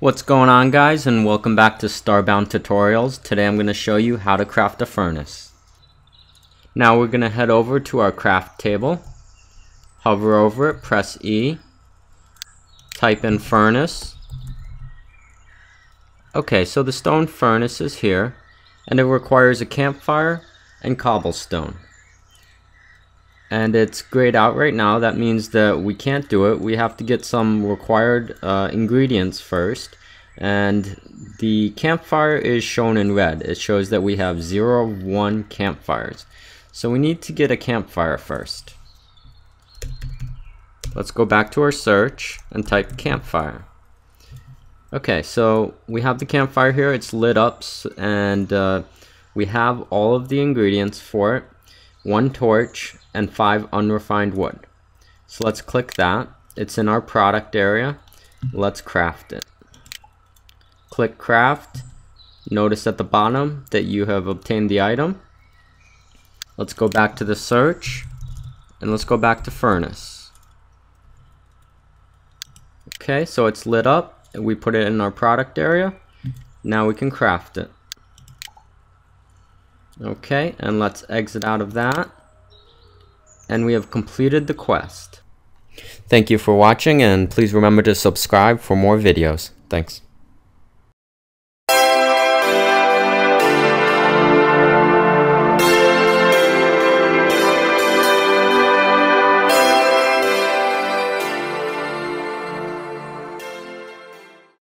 What's going on guys and welcome back to Starbound Tutorials. Today I'm going to show you how to craft a furnace. Now we're going to head over to our craft table, hover over it, press E, type in furnace. Okay, so the stone furnace is here and it requires a campfire and cobblestone and it's grayed out right now. That means that we can't do it. We have to get some required uh, ingredients first. And the campfire is shown in red. It shows that we have zero one campfires. So we need to get a campfire first. Let's go back to our search and type campfire. Okay so we have the campfire here. It's lit up and uh, we have all of the ingredients for it one torch and 5 unrefined wood. So let's click that. It's in our product area. Let's craft it. Click craft. Notice at the bottom that you have obtained the item. Let's go back to the search and let's go back to furnace. Okay, so it's lit up. And we put it in our product area. Now we can craft it. Okay, and let's exit out of that and we have completed the quest. Thank you for watching and please remember to subscribe for more videos. Thanks.